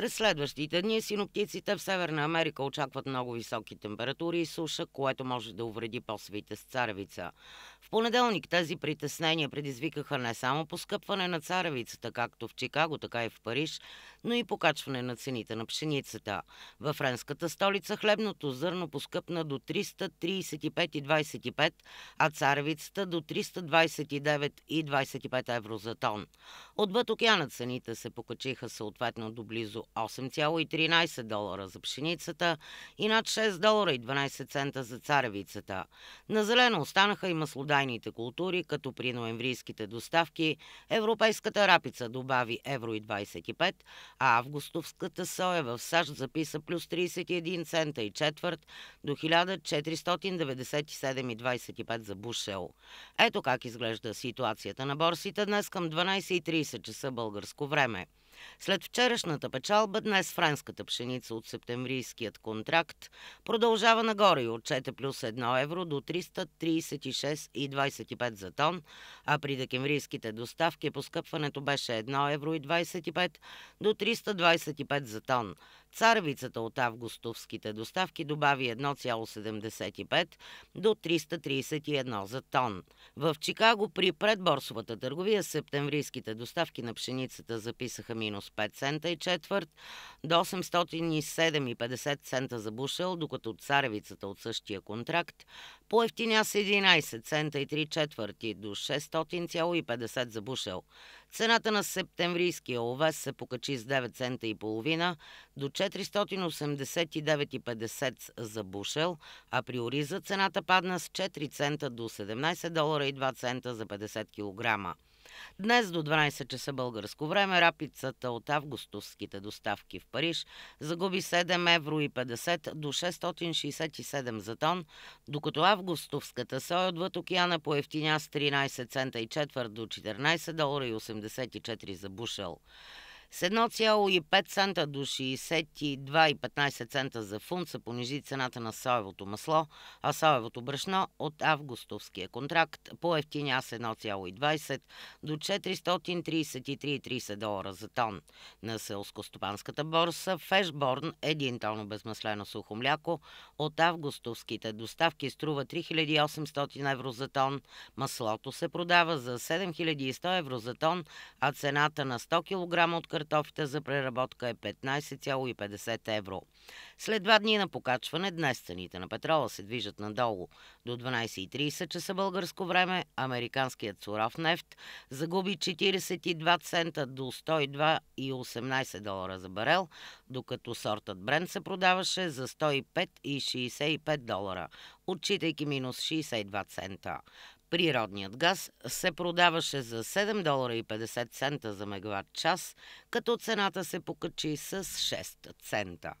През следващите дни синоптиците в Северна Америка очакват много високи температури и суша, което може да увреди посевите с царевица. В понеделник тези притеснения предизвикаха не само поскъпване на царевицата, както в Чикаго, така и в Париж, но и покачване на цените на пшеницата. Във френската столица хлебното зърно поскъпна до 335,25, а царевицата до 329,25 евро за тон. Отвъд океана цените се покачиха съответно до близо 8,13 долара за пшеницата и над 6 долара и 12 цента за царевицата. На зелено останаха и маслодайните култури, като при ноемврийските доставки европейската рапица добави евро и 25, а августовската соя в САЩ записа плюс 31 цента и четвърт до 1497,25 за бушел. Ето как изглежда ситуацията на борсите днес към 12.30 часа българско време. След вчерашната печалба, днес френската пшеница от септемврийският контракт продължава нагоре и отчете плюс 1 евро до 336,25 за тон, а при декемврийските доставки поскъпването беше 1 евро и 25 до 325 за тон. Царевицата от августовските доставки добави 1,75 до 331 за тон. В Чикаго при предборсовата търговия септемврийските доставки на пшеницата записаха минус 5 цента и четвърт до 807,50 цента за бушел, докато царевицата от същия контракт поевтиня с 11 цента и 3 четвърти до 600,50 за бушел. Цената на септемврийския овес се покачи с 9 цента и половина до 489,50 за бушел, а при ориза цената падна с 4 цента до 17 долара и 2 цента за 50 кг. Днес до 12 часа българско време рапицата от августовските доставки в Париж загуби 7 евро и 50 до 667 за тон, докато августовската соя отвъд океана по ефтиня с 13 цента и четвърт до 14 долара и 84 за бушел с 1,5 цента до 62,15 цента за фунт се понижи цената на соевото масло, а соевото брашно от августовския контракт. По ефтиня с 1,20 до 433,30 долара за тон. На селско-стопанската борса Фешборн един тон безмаслено сухо мляко. От августовските доставки струва 3800 евро за тон, маслото се продава за 7100 евро за тон, а цената на 100 кг от картофите за преработка е 15,50 евро. След два дни на покачване, днес цените на петрола се движат надолу. До 12.30 часа българско време американският суров нефт загуби 42 цента до 102,18 долара за барел, докато сортът Брент се продаваше за 105,65 долара, отчитайки минус 62 цента. Природният газ се продаваше за 7 долара и 50 цента за мегаватт час, като цената се покачи с 6 цента.